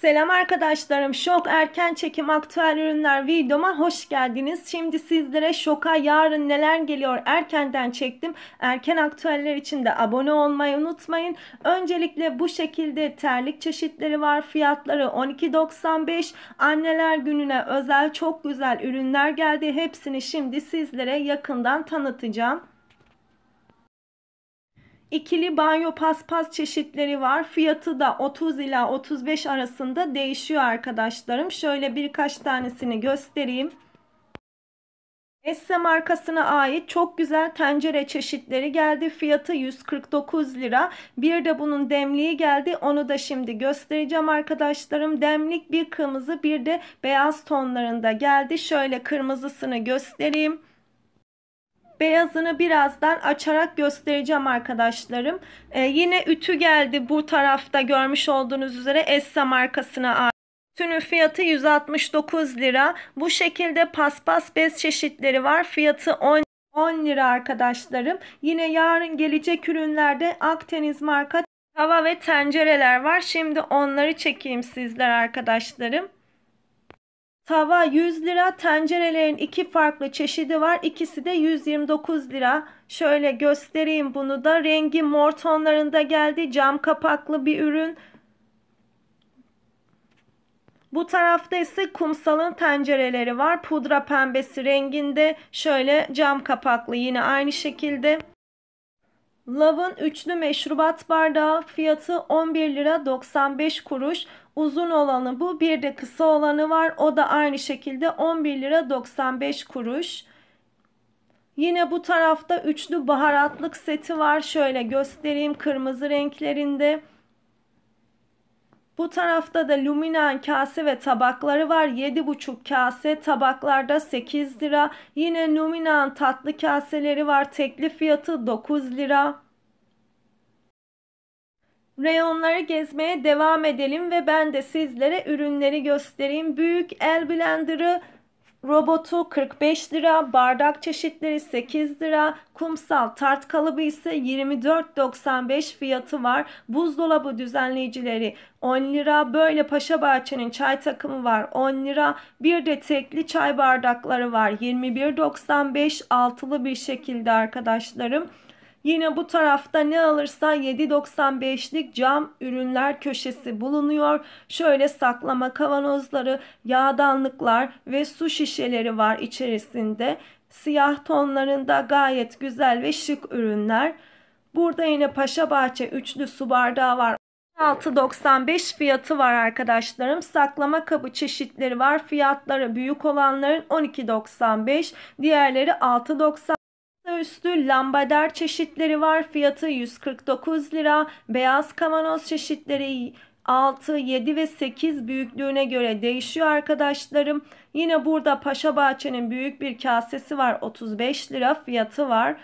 Selam arkadaşlarım. Şok erken çekim aktüel ürünler videoma hoş geldiniz. Şimdi sizlere şoka yarın neler geliyor erkenden çektim. Erken aktüeller için de abone olmayı unutmayın. Öncelikle bu şekilde terlik çeşitleri var. Fiyatları 12.95. Anneler gününe özel çok güzel ürünler geldi. Hepsini şimdi sizlere yakından tanıtacağım. İkili banyo paspas çeşitleri var. Fiyatı da 30 ila 35 arasında değişiyor arkadaşlarım. Şöyle birkaç tanesini göstereyim. Esse markasına ait çok güzel tencere çeşitleri geldi. Fiyatı 149 lira. Bir de bunun demliği geldi. Onu da şimdi göstereceğim arkadaşlarım. Demlik bir kırmızı bir de beyaz tonlarında geldi. Şöyle kırmızısını göstereyim. Beyazını birazdan açarak göstereceğim arkadaşlarım. Ee, yine ütü geldi bu tarafta görmüş olduğunuz üzere Essa markasına ait. Ütünün fiyatı 169 lira. Bu şekilde paspas bez çeşitleri var. Fiyatı 10 10 lira arkadaşlarım. Yine yarın gelecek ürünlerde Akdeniz marka tava ve tencereler var. Şimdi onları çekeyim sizler arkadaşlarım. Tava 100 lira. Tencerelerin iki farklı çeşidi var. İkisi de 129 lira. Şöyle göstereyim bunu da. Rengi mor tonlarında geldi. Cam kapaklı bir ürün. Bu tarafta ise kumsalın tencereleri var. Pudra pembesi renginde. Şöyle cam kapaklı yine aynı şekilde. Love'ın üçlü meşrubat bardağı fiyatı 11 lira 95 kuruş. Uzun olanı bu. Bir de kısa olanı var. O da aynı şekilde 11 lira 95 kuruş. Yine bu tarafta üçlü baharatlık seti var. Şöyle göstereyim kırmızı renklerinde. Bu tarafta da Luminan kase ve tabakları var. 7,5 kase tabaklarda 8 lira. Yine Luminan tatlı kaseleri var. Tekli fiyatı 9 lira. Reyonları gezmeye devam edelim ve ben de sizlere ürünleri göstereyim. Büyük el blenderı robotu 45 lira, bardak çeşitleri 8 lira, kumsal tart kalıbı ise 24.95 fiyatı var. Buzdolabı düzenleyicileri 10 lira, böyle Paşa Bahçe'nin çay takımı var 10 lira. Bir de tekli çay bardakları var 21.95 altılı bir şekilde arkadaşlarım. Yine bu tarafta ne alırsa 7.95'lik cam ürünler köşesi bulunuyor. Şöyle saklama kavanozları, yağdanlıklar ve su şişeleri var içerisinde. Siyah tonlarında gayet güzel ve şık ürünler. Burada yine Paşa Bahçe üçlü su bardağı var. 6.95 fiyatı var arkadaşlarım. Saklama kabı çeşitleri var. Fiyatları büyük olanların 12.95, diğerleri 6.95 üstü lambader çeşitleri var. Fiyatı 149 lira. Beyaz kavanoz çeşitleri 6, 7 ve 8 büyüklüğüne göre değişiyor arkadaşlarım. Yine burada Paşa Bahçe'nin büyük bir kasesi var. 35 lira fiyatı var.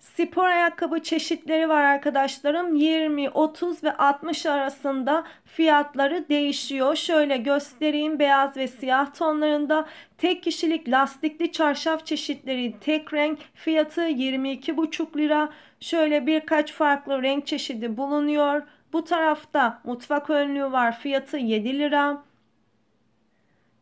Spor ayakkabı çeşitleri var arkadaşlarım. 20, 30 ve 60 arasında fiyatları değişiyor. Şöyle göstereyim beyaz ve siyah tonlarında. Tek kişilik lastikli çarşaf çeşitleri tek renk fiyatı 22,5 lira. Şöyle birkaç farklı renk çeşidi bulunuyor. Bu tarafta mutfak önlüğü var fiyatı 7 lira.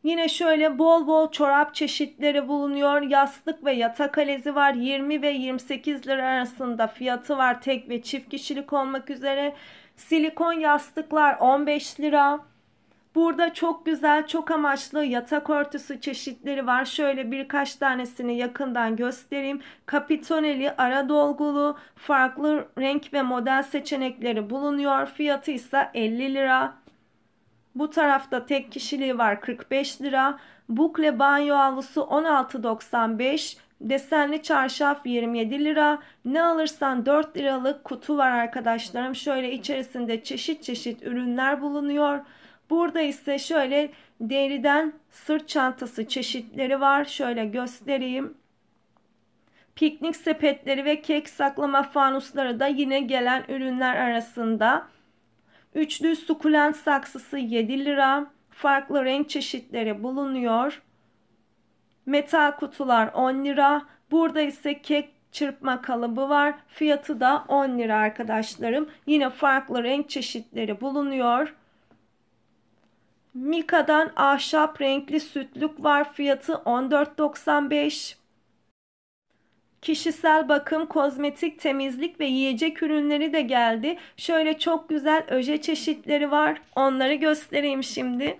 Yine şöyle bol bol çorap çeşitleri bulunuyor. Yastık ve yatak alezi var. 20 ve 28 lira arasında fiyatı var. Tek ve çift kişilik olmak üzere. Silikon yastıklar 15 lira. Burada çok güzel, çok amaçlı yatak örtüsü çeşitleri var. Şöyle birkaç tanesini yakından göstereyim. Kapitoneli, ara dolgulu, farklı renk ve model seçenekleri bulunuyor. Fiyatı ise 50 lira. Bu tarafta tek kişiliği var 45 lira. Bukle banyo havlusu 16.95. Desenli çarşaf 27 lira. Ne alırsan 4 liralık kutu var arkadaşlarım. Şöyle içerisinde çeşit çeşit ürünler bulunuyor. Burada ise şöyle deriden sırt çantası çeşitleri var. Şöyle göstereyim. Piknik sepetleri ve kek saklama fanusları da yine gelen ürünler arasında. Üçlü sukulent saksısı 7 lira. Farklı renk çeşitleri bulunuyor. Metal kutular 10 lira. Burada ise kek çırpma kalıbı var. Fiyatı da 10 lira arkadaşlarım. Yine farklı renk çeşitleri bulunuyor. Mika'dan ahşap renkli sütlük var. Fiyatı 14.95. Kişisel bakım, kozmetik, temizlik ve yiyecek ürünleri de geldi. Şöyle çok güzel öje çeşitleri var. Onları göstereyim şimdi.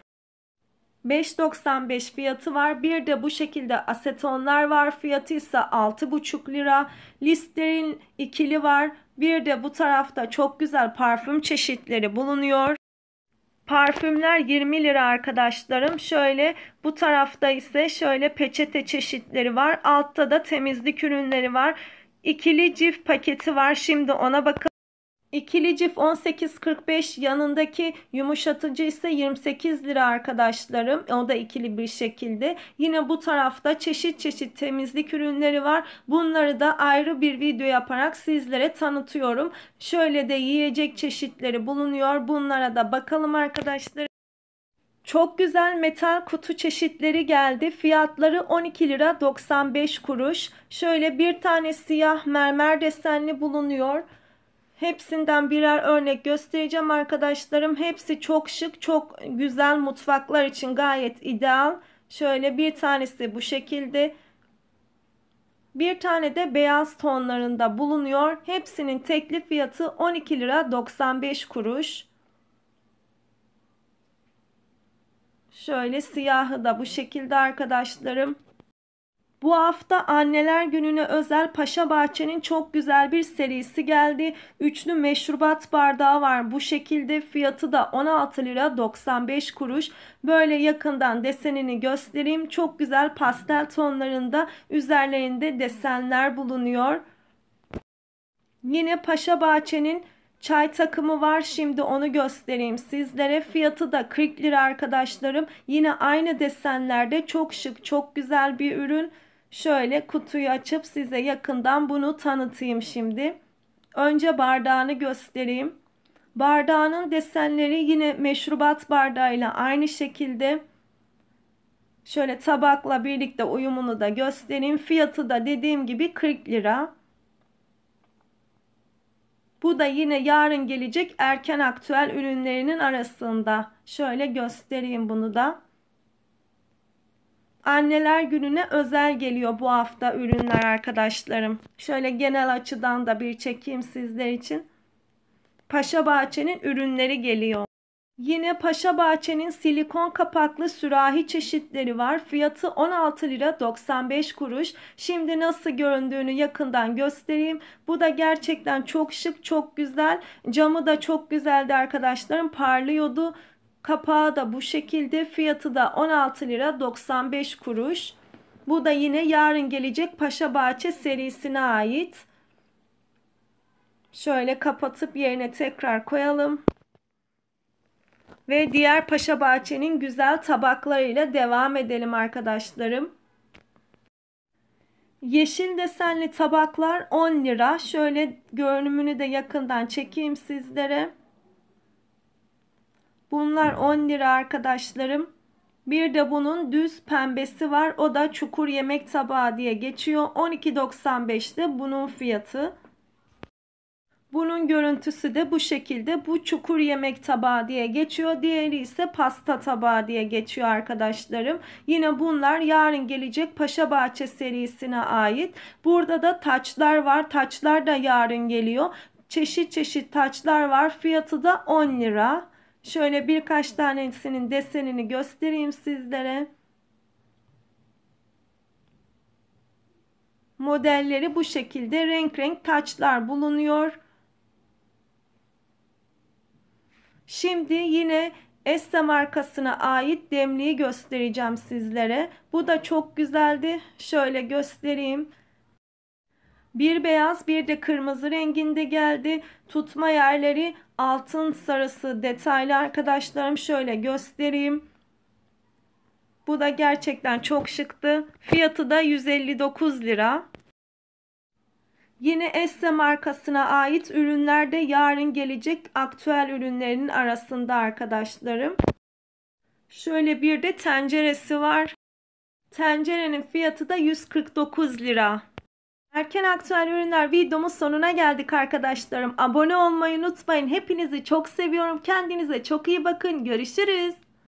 5.95 fiyatı var. Bir de bu şekilde asetonlar var. Fiyatı ise 6.5 lira. Listerin ikili var. Bir de bu tarafta çok güzel parfüm çeşitleri bulunuyor. Parfümler 20 lira arkadaşlarım. Şöyle bu tarafta ise şöyle peçete çeşitleri var. Altta da temizlik ürünleri var. İkili cif paketi var. Şimdi ona bakalım. İkili cif 18.45 yanındaki yumuşatıcı ise 28 lira arkadaşlarım. O da ikili bir şekilde. Yine bu tarafta çeşit çeşit temizlik ürünleri var. Bunları da ayrı bir video yaparak sizlere tanıtıyorum. Şöyle de yiyecek çeşitleri bulunuyor. Bunlara da bakalım arkadaşlar. Çok güzel metal kutu çeşitleri geldi. Fiyatları 12 lira 95 kuruş. Şöyle bir tane siyah mermer desenli bulunuyor. Hepsinden birer örnek göstereceğim arkadaşlarım. Hepsi çok şık, çok güzel mutfaklar için gayet ideal. Şöyle bir tanesi bu şekilde. Bir tane de beyaz tonlarında bulunuyor. Hepsinin teklif fiyatı 12 lira 95 kuruş. Şöyle siyahı da bu şekilde arkadaşlarım. Bu hafta anneler gününe özel Paşa Bahçe'nin çok güzel bir serisi geldi. Üçlü meşrubat bardağı var. Bu şekilde fiyatı da 16 lira 95 kuruş. Böyle yakından desenini göstereyim. Çok güzel pastel tonlarında üzerlerinde desenler bulunuyor. Yine Paşa Bahçe'nin Çay takımı var şimdi onu göstereyim sizlere. Fiyatı da 40 lira arkadaşlarım. Yine aynı desenlerde çok şık çok güzel bir ürün. Şöyle kutuyu açıp size yakından bunu tanıtayım şimdi. Önce bardağını göstereyim. Bardağının desenleri yine meşrubat bardağıyla aynı şekilde. Şöyle tabakla birlikte uyumunu da göstereyim. Fiyatı da dediğim gibi 40 lira. Bu da yine yarın gelecek erken aktüel ürünlerinin arasında. Şöyle göstereyim bunu da. Anneler gününe özel geliyor bu hafta ürünler arkadaşlarım. Şöyle genel açıdan da bir çekeyim sizler için. Paşa Bahçe'nin ürünleri geliyor. Yine Paşa Bahçe'nin silikon kapaklı sürahi çeşitleri var. Fiyatı 16 lira 95 kuruş. Şimdi nasıl göründüğünü yakından göstereyim. Bu da gerçekten çok şık, çok güzel. Camı da çok güzeldi arkadaşlarım. Parlıyordu. Kapağı da bu şekilde. Fiyatı da 16 lira 95 kuruş. Bu da yine yarın gelecek Paşa Bahçe serisine ait. Şöyle kapatıp yerine tekrar koyalım. Ve diğer Paşa Bahçe'nin güzel tabaklarıyla devam edelim arkadaşlarım. Yeşil desenli tabaklar 10 lira. Şöyle görünümünü de yakından çekeyim sizlere. Bunlar 10 lira arkadaşlarım. Bir de bunun düz pembesi var. O da çukur yemek tabağı diye geçiyor. 12.95'te bunun fiyatı. Bunun görüntüsü de bu şekilde. Bu çukur yemek tabağı diye geçiyor. Diğeri ise pasta tabağı diye geçiyor arkadaşlarım. Yine bunlar yarın gelecek Paşa Bahçe serisine ait. Burada da taçlar var. Taçlar da yarın geliyor. Çeşit çeşit taçlar var. Fiyatı da 10 lira. Şöyle birkaç tanesinin desenini göstereyim sizlere. Modelleri bu şekilde renk renk taçlar bulunuyor. Şimdi yine Essa markasına ait demliği göstereceğim sizlere. Bu da çok güzeldi. Şöyle göstereyim. Bir beyaz bir de kırmızı renginde geldi. Tutma yerleri altın sarısı detaylı arkadaşlarım. Şöyle göstereyim. Bu da gerçekten çok şıktı. Fiyatı da 159 lira. Yine Esse markasına ait ürünler de yarın gelecek aktüel ürünlerin arasında arkadaşlarım. Şöyle bir de tenceresi var. Tencerenin fiyatı da 149 lira. Erken aktüel ürünler videomun sonuna geldik arkadaşlarım. Abone olmayı unutmayın. Hepinizi çok seviyorum. Kendinize çok iyi bakın. Görüşürüz.